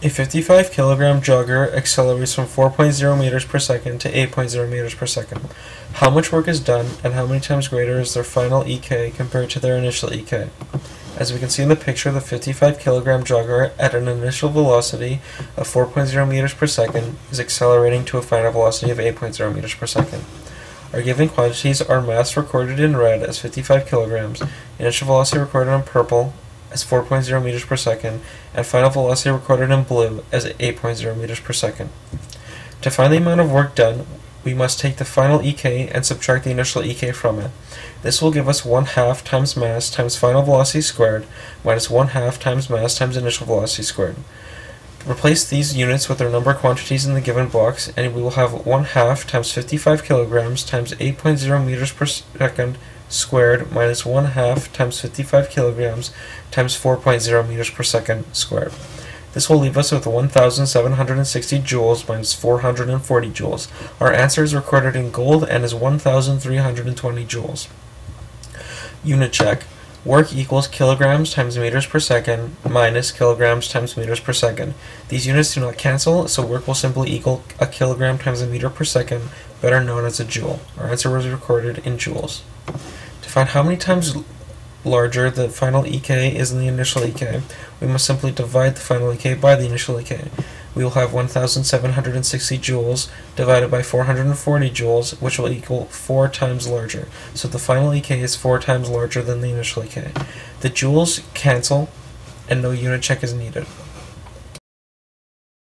A 55 kilogram jogger accelerates from 4.0 meters per second to 8.0 meters per second. How much work is done and how many times greater is their final EK compared to their initial EK? As we can see in the picture, the 55 kilogram jogger at an initial velocity of 4.0 meters per second is accelerating to a final velocity of 8.0 meters per second. Our given quantities are mass recorded in red as 55 kilograms, initial velocity recorded in purple as 4.0 meters per second, and final velocity recorded in blue as 8.0 meters per second. To find the amount of work done, we must take the final EK and subtract the initial EK from it. This will give us 1 half times mass times final velocity squared minus 1 half times mass times initial velocity squared. Replace these units with their number quantities in the given blocks, and we will have 1 half times 55 kilograms times 8.0 meters per second squared minus 1 half times 55 kilograms times 4.0 meters per second squared. This will leave us with 1,760 joules minus 440 joules. Our answer is recorded in gold and is 1,320 joules. Unit check. Work equals kilograms times meters per second minus kilograms times meters per second. These units do not cancel, so work will simply equal a kilogram times a meter per second, better known as a joule. Our answer was recorded in joules. To find how many times larger the final EK is than the initial EK, we must simply divide the final EK by the initial EK. We will have 1,760 joules divided by 440 joules, which will equal 4 times larger. So the final EK is 4 times larger than the initial EK. The joules cancel, and no unit check is needed.